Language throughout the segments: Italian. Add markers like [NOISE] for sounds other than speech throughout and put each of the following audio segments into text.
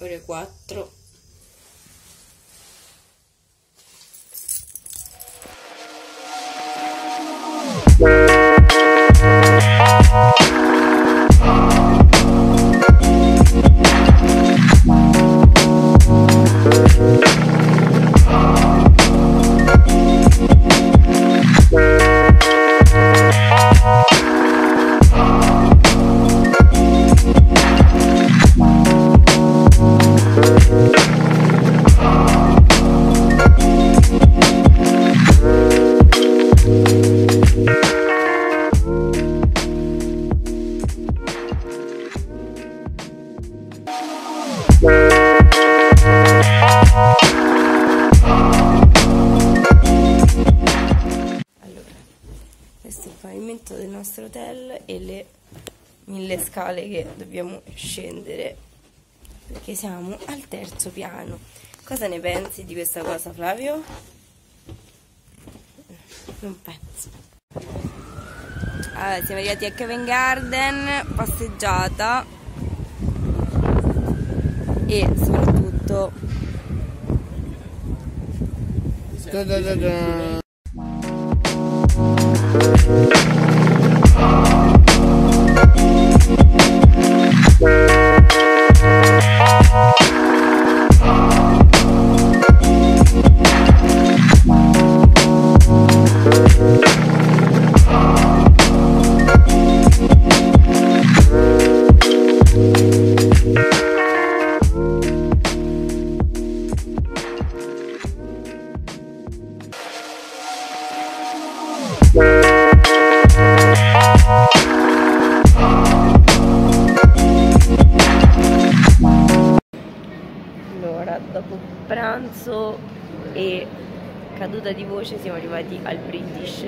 ore 4 mille scale che dobbiamo scendere perché siamo al terzo piano. Cosa ne pensi di questa cosa, Flavio? Non penso. Allora, siamo arrivati a Covent Garden, passeggiata e soprattutto Allora, pranzo e caduta di voce siamo arrivati al British.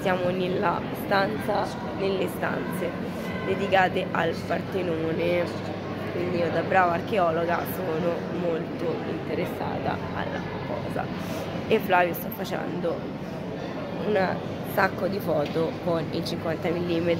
Siamo nella stanza, nelle stanze dedicate al Partenone. Quindi io da brava archeologa sono molto interessata alla cosa. E Flavio sta facendo un sacco di foto con i 50 mm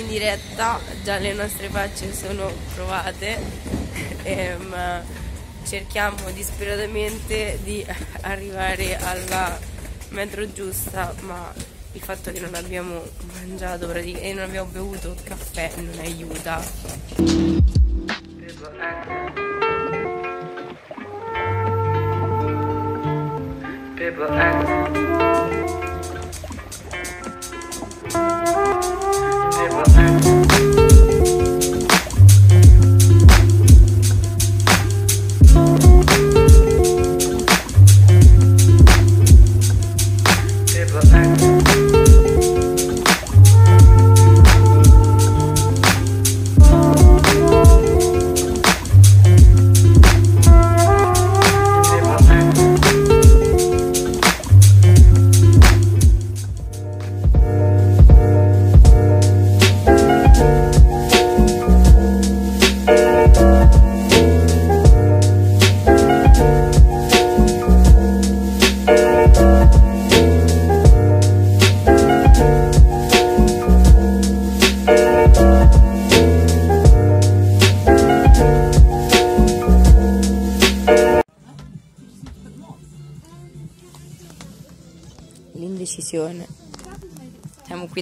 in diretta, già le nostre facce sono provate, ma cerchiamo disperatamente di arrivare alla metro giusta, ma il fatto che non abbiamo mangiato e non abbiamo bevuto caffè non aiuta. People l'indecisione.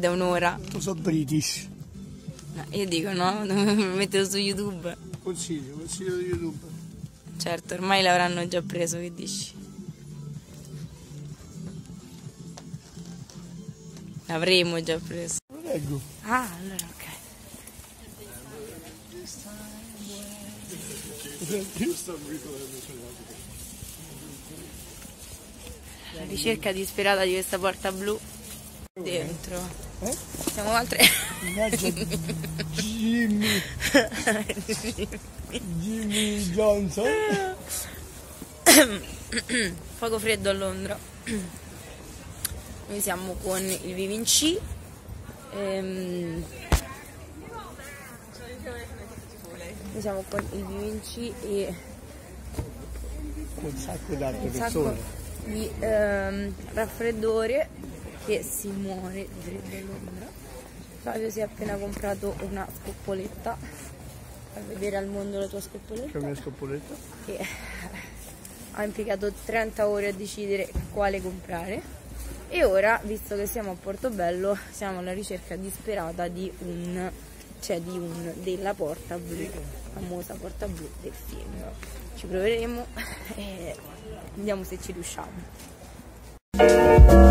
Da un'ora. Tu so British. No, io dico no, [LAUGHS] metterlo su YouTube. Consiglio, consiglio di YouTube. Certo, ormai l'avranno già preso, che dici? L'avremo già preso. Lo leggo. Ah, allora ok. La ricerca disperata di questa porta blu dentro. Eh? Siamo altre. Jimmy. Jimmy Johnson. Poco freddo a Londra. Noi siamo con il Vivinci. Ehm... Noi siamo con il Vivinci e Un sacco di altre persone. di ehm, raffreddore che si muore di freddo a Londra. Flavio si è appena comprato una scoppoletta. Fai vedere al mondo la tua scoppoletta. C'è una scoppoletta. che ha impiegato 30 ore a decidere quale comprare e ora, visto che siamo a Portobello, siamo alla ricerca disperata di un cioè di un della porta blu, famosa porta blu del film. Ci proveremo e vediamo se ci riusciamo.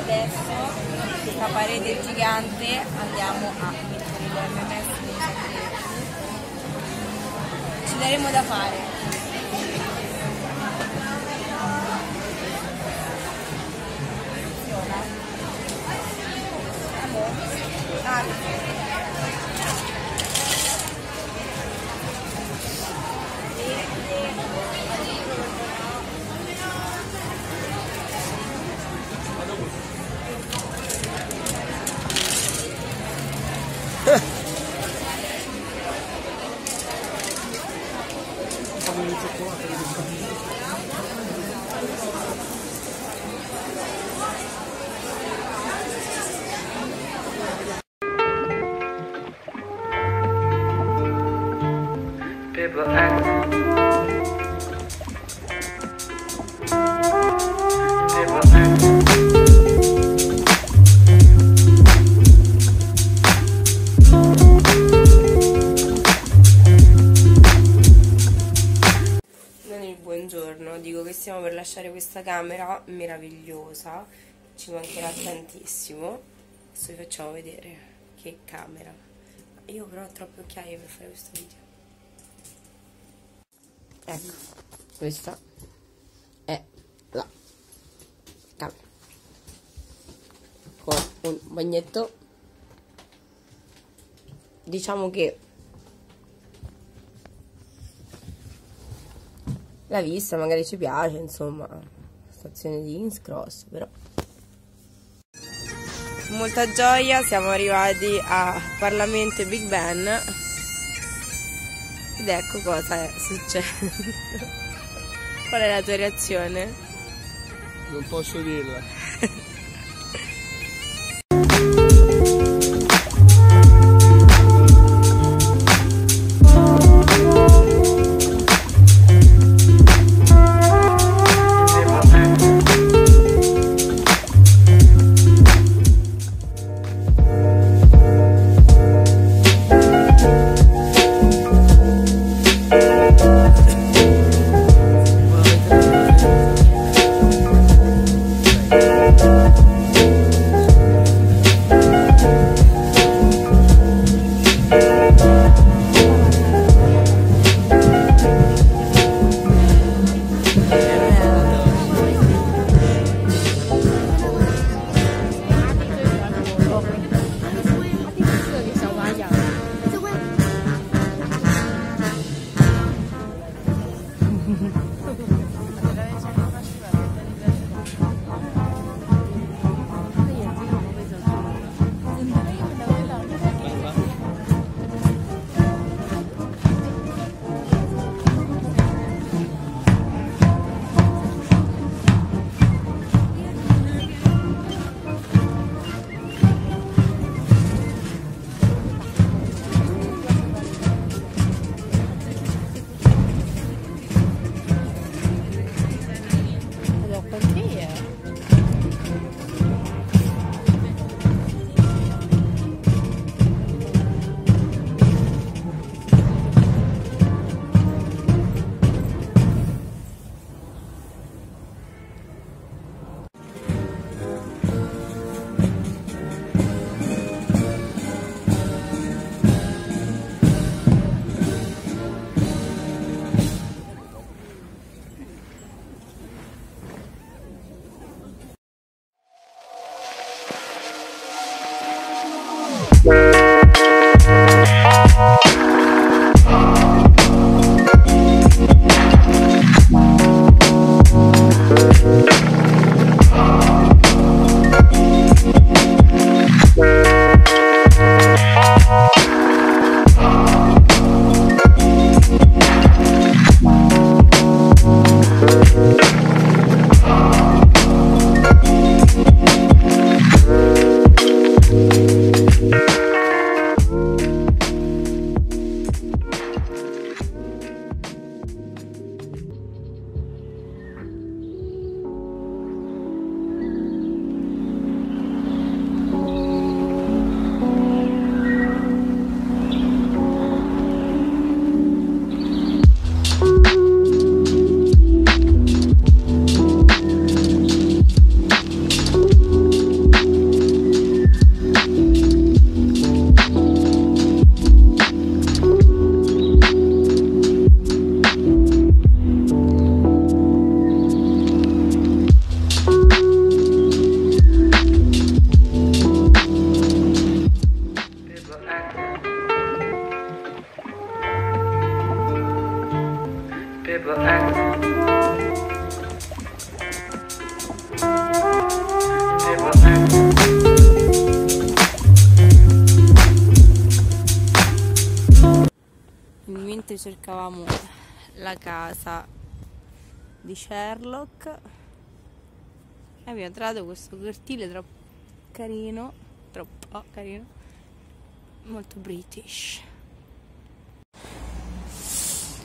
Adesso questa parete gigante andiamo a mettere l'MMS sacchetti ci daremo da fare. Amore. どうですか? Lasciare questa camera meravigliosa, ci mancherà tantissimo. Adesso vi facciamo vedere che camera. Io però ho troppe occhiaie per fare questo video. Ecco, questa è la camera. Con un bagnetto. Diciamo che la vista magari ci piace, insomma, stazione di King's Cross, però. Con molta gioia siamo arrivati a Parlamento e Big Ben ed ecco cosa è successo. [LAUGHS] Qual è la tua reazione? Non posso dirla. [LAUGHS] cercavamo la casa di Sherlock e abbiamo trovato questo cortile troppo carino troppo carino molto british.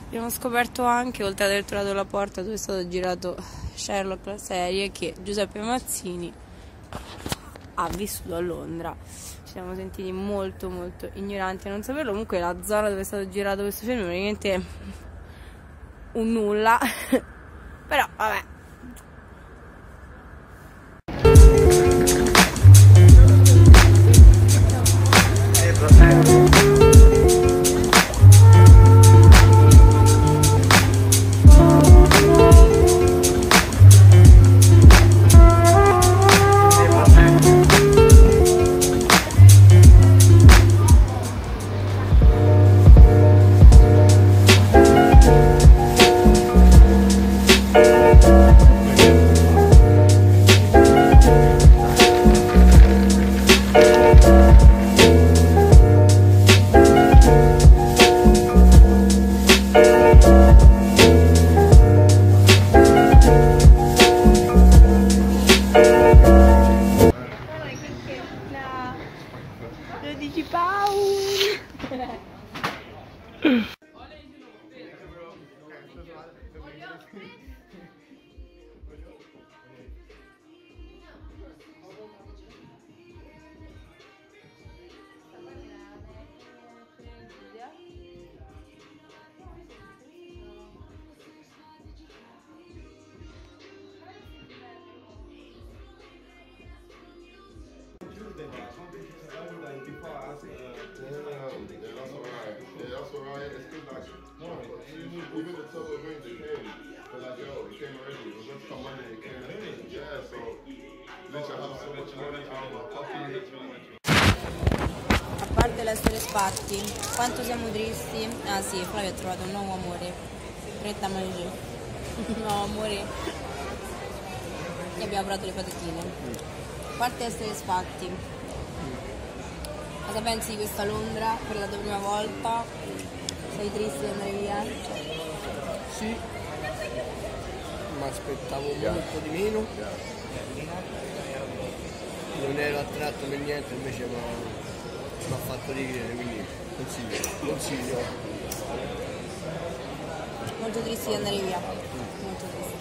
Abbiamo scoperto anche oltre ad aver trovato la porta dove è stato girato Sherlock la serie che Giuseppe Mazzini ha vissuto a Londra. Ci siamo sentiti molto molto ignoranti a non saperlo. Comunque la zona dove è stato girato questo film è praticamente un nulla. [LAUGHS] Però vabbè Yeah, that's alright. It's good. Like, no, even even the top of it came. But like, yo, it came already. It was meant to come Monday. It came already. Yeah, so literally, I have so much money. I'm a coffee. A parte le storie spatti, quanto siamo tristi? Ah sì, Flavio ha trovato un nuovo amore. Retta Manger. [LAUGHS] Un nuovo amore. E abbiamo provato le patatine. A parte le storie spatti. Cosa pensi di questa Londra per la tua prima volta? Sei triste di andare via? Sì, ma aspettavo molto di meno. Non ero attratto per niente, invece mi ha fatto rivivere, quindi consiglio, consiglio. Molto triste di andare via. Molto triste.